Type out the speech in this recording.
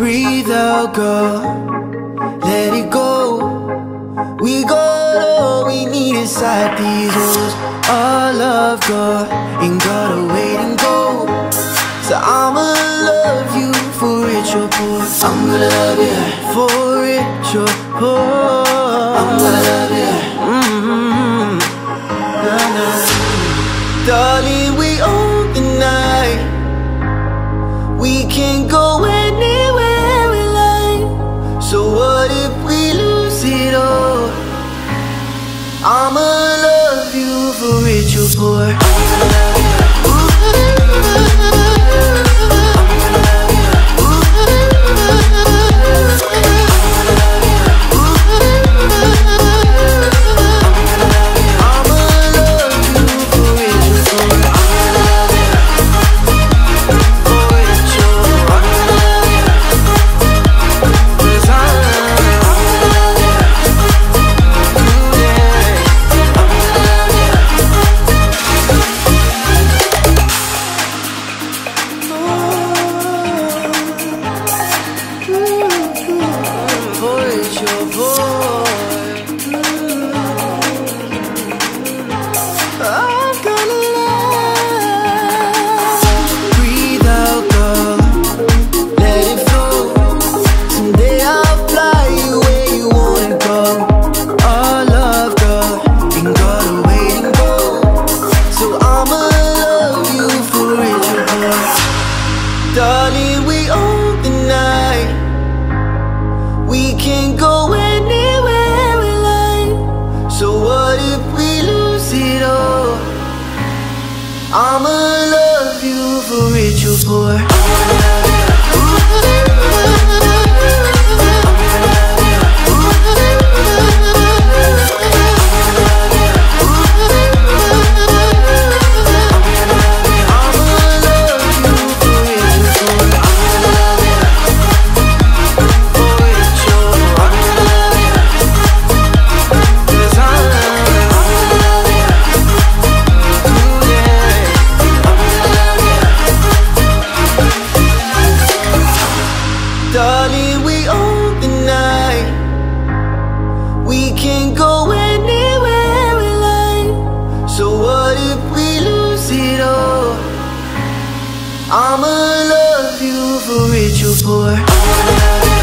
Breathe out, girl. Let it go. We got all we need inside these walls. Our love, girl, ain't gotta wait and go. So I'ma love you for rich or poor. I'm gonna love you for rich or poor. I'm gonna love you. Mm-hmm. Nah, nah. Darling, we own the night. We can go anywhere for I'ma love you for rich or poor. I'ma love you for rich or poor.